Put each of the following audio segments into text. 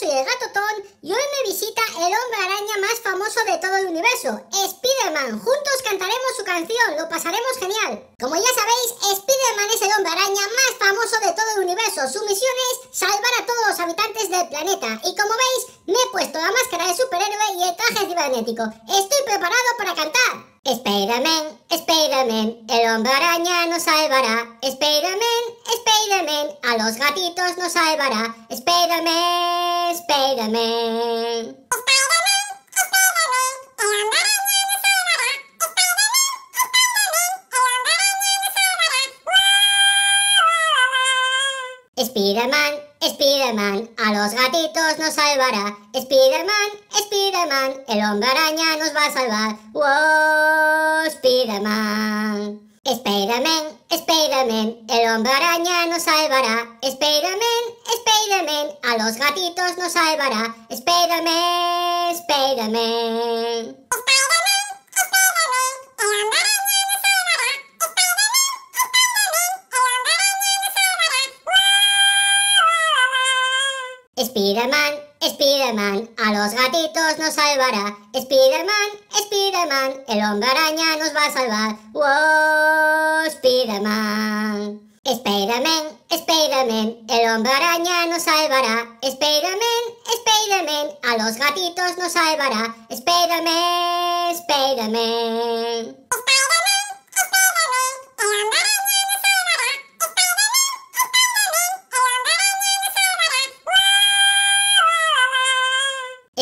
soy el gato Ton y hoy me visita el hombre araña más famoso de todo el universo, Spider-Man. Juntos cantaremos su canción, lo pasaremos genial. Como ya sabéis, Spider-Man es el hombre araña más famoso de todo el universo. Su misión es salvar a todos los habitantes del planeta. Y como veis, me he puesto la máscara de superhéroe y el traje cibernético. Estoy preparado para cantar. Spider-Man, Spider-Man, el hombre araña nos salvará. Spider-Man, Spider-Man, a los gatitos nos salvará. Spider-Man, Spider-Man. Spider-Man, Spider-Man, a los gatitos nos salvará. Spider-Man, Spider-Man, el hombre araña nos va a salvar. ¡Wow! Spider-Man. Spider-Man, Spider-Man, el hombre araña nos salvará. Spider-Man, Spider-Man, a los gatitos nos salvará. Spider-Man, Spider-Man. Spider-Man, Spider-Man, a los gatitos nos salvará. Spider-Man, Spider-Man, el hombre araña nos va a salvar. ¡Wow! Spider-Man. Spider-Man, Spider-Man, el hombre araña nos salvará. Spider-Man, Spider-Man, a los gatitos nos salvará. Spider-Man, Spider-Man.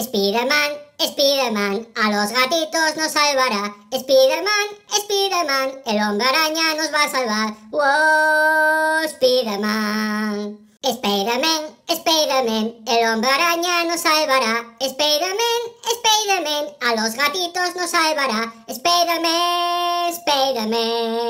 Spider-Man, Spider-Man, a los gatitos nos salvará. Spider-Man, Spider-Man, el hombre araña nos va a salvar. ¡Wow! Spider-Man. Spider-Man, Spider-Man, el hombre araña nos salvará. Spider-Man, Spider-Man, a los gatitos nos salvará. Spider-Man, Spider-Man.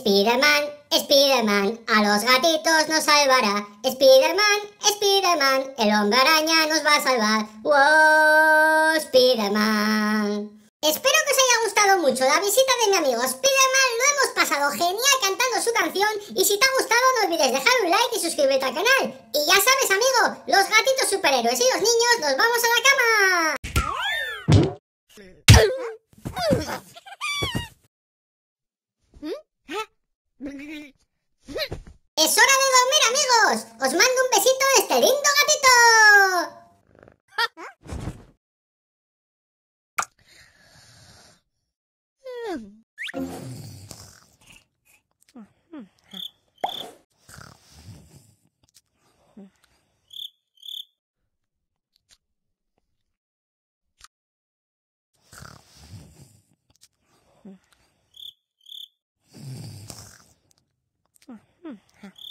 Spider-Man, Spider-Man, a los gatitos nos salvará. Spider-Man, Spider-Man, el hombre araña nos va a salvar. ¡Wow! Spider-Man. Espero que os haya gustado mucho la visita de mi amigo Spider-Man. Lo hemos pasado genial cantando su canción. Y si te ha gustado, no olvides dejar un like y suscribirte al canal. Y ya sabes, amigo, los gatitos superhéroes y los niños nos vamos a la cama. ¡Es hora de dormir, amigos! ¡Os mando un besito de este lindo gatito! 嗯好。